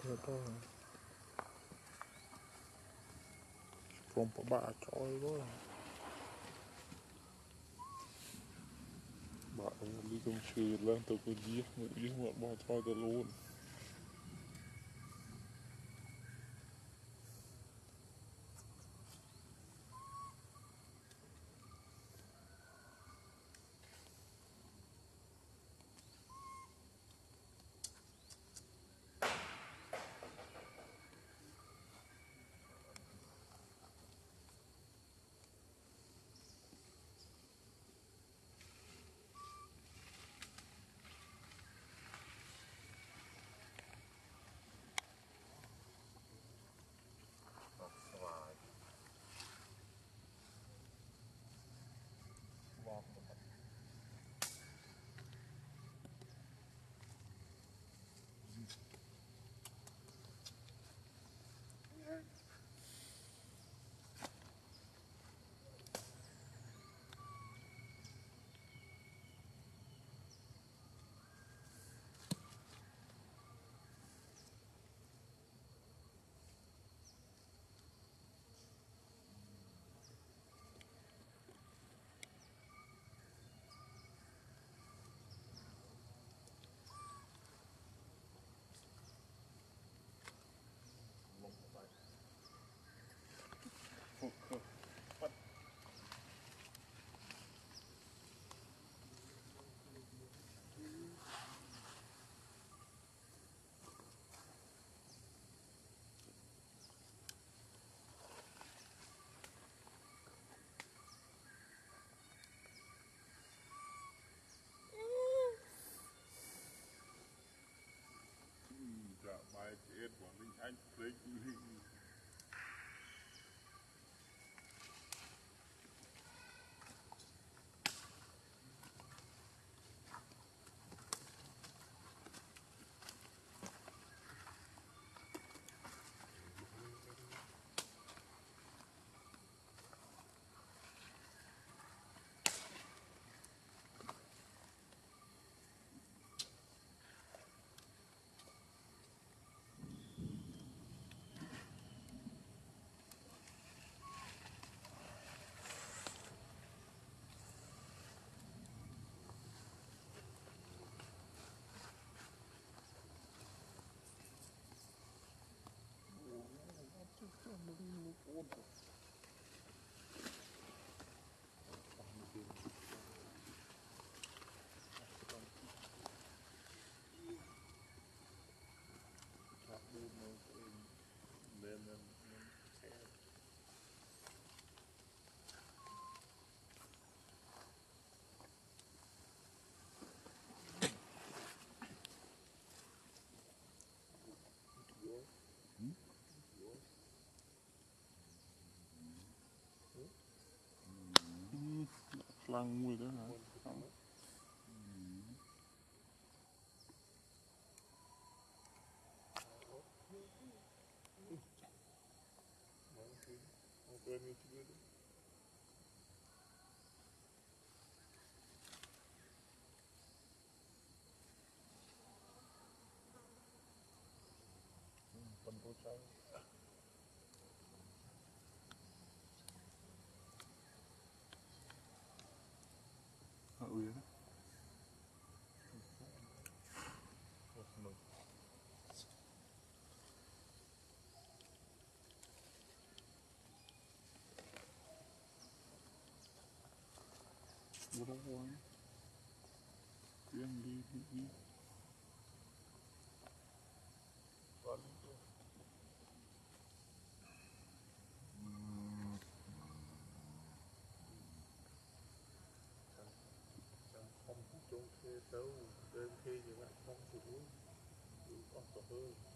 ទៅគុំបបាក់ចោលទៅបាក់លីកុំឈឺឡើងទៅគូយីមកយីមកបោះថ្លៃទៅលូន lăng nguy đó hả Thank you. Ừ. bố quá Lần đi đi đi không chút chung xe sâu đơn khi thì bạn không chịu đủ có sợ hơn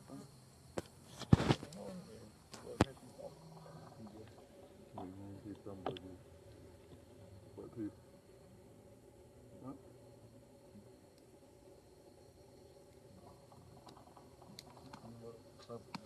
club